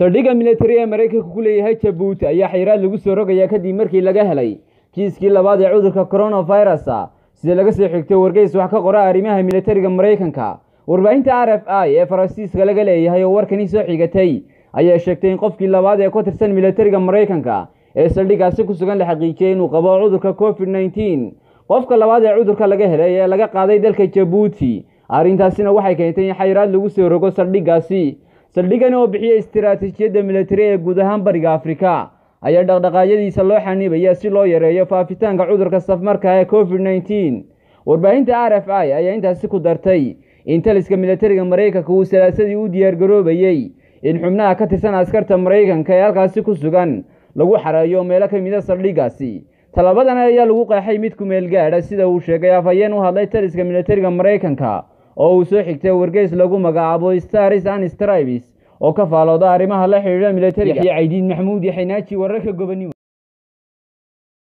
saldhigga militari ee maraykanka ku leeyahay jabuuti ayaa xayiraad lagu soo rogayaa kadib markii laga helay kiiskii labaad ee cudurka coronavirus sida laga soo xigtay wargeys wax ka qora arrimaha militariga maraykanka warbaahinta r f i ee faransiiska laga leeyahay oo warkani soo xigatay ayaa sheegtay in qofkii labaad ee ku tirsan militariga maraykanka ee saldhiggaasi ku sugan la xaqiijiyey inuu qabo cudurka covid nneteen qofka labaad ee cudurka laga helay ee laga qaaday dalka jabuuti arrintaasina waxay keentay in xayiraad lagu soo rogo saldhiggaasi saldhiggani oo bixiya istiraatiijiyadda militari ee guud ahaan bariga afrika. Ayaa dhaqdhaqaaqyadiisa loo xanibaya si loo yareeyo faafitaanka cudurka safmarka ee covid nneteen warbaahinta r f i ayaa intaasi ku dartay in taliska militariga maraykanka uu salaasadii u diyaargaroobayey in xubnaha ka tirsan askarta maraykanka ee halkaasi ku sugan lagu xareeyo meelo ka mida saldhiggaasi. Tallabadan ayaa lagu qeexay mid ku meel gaadha sida uu sheegay afhayeen u hadlay taliska militariga maraykanka oo uu soo xigtay wargeys lagu magacaabo stars and stribes oo ka faalooda arrimaha la xidhiidha militariga. Yaxya caydiid maxamuud yaxinaaji wararka gobonimo